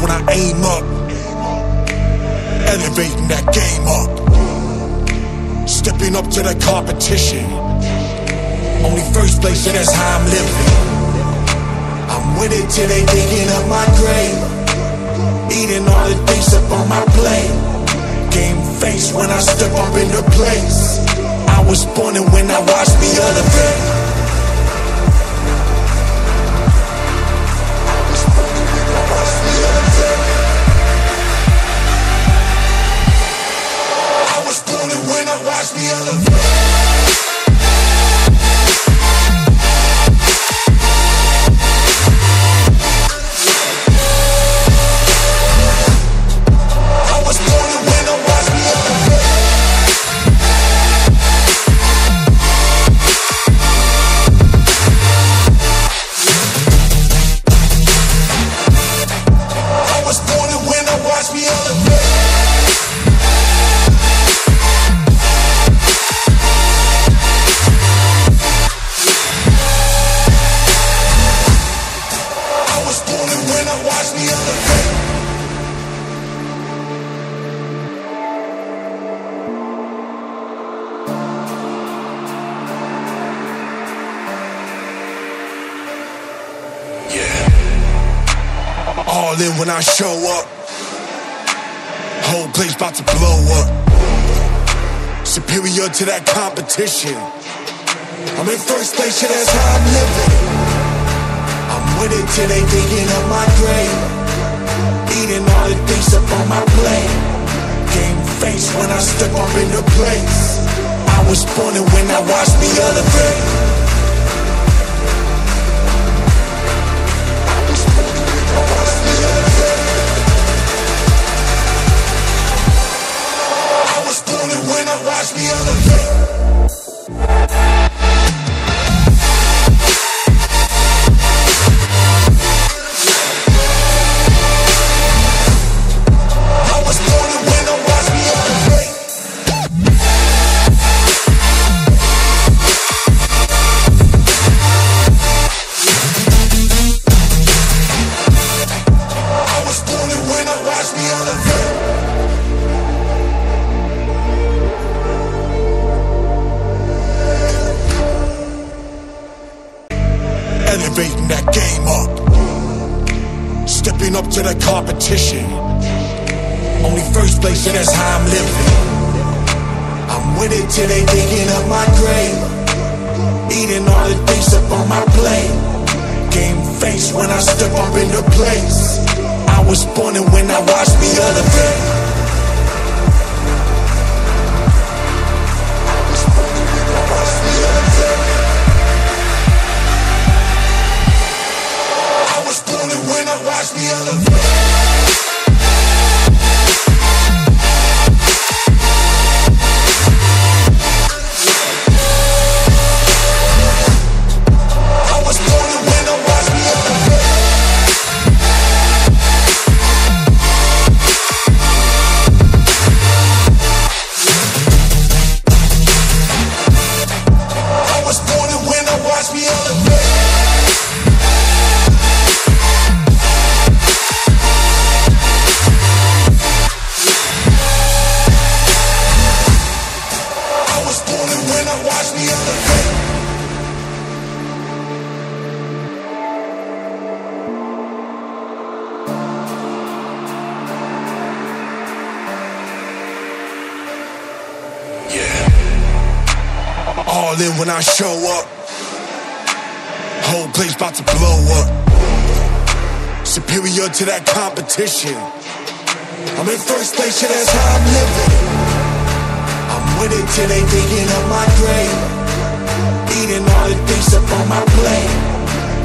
when I aim up. Elevating that game up. Stepping up to the competition. Only first place, and that's how I'm living. I'm with it till they digging up my grave. Eating all the things up on my plate. Game face when I step up into place. I was born and when I watched me elevate. I watched All in when I show up. Whole place about to blow up. Superior to that competition. I'm in first place, yeah, that's how I'm living. I'm it till they digging up my grave. Eating all the things up on my plate. Game face when I step up into place. I was born and when I watched me elevate. When I watched Elevating that game up. Stepping up to the competition. Only first place, and that's how I'm living. I'm with it till they digging up my grave. Eating all the things up on my plate. Game face when I step up into place. I was born and when I watched me elevate. When I All in when I show up. Whole place about to blow up. Superior to that competition. I'm in first place, yeah, that's how I'm living. I'm it till they digging up my grave. Eating all the things up on my plate.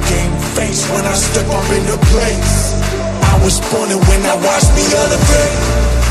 Game face when I step up into place. I was born and when I watched me elevate.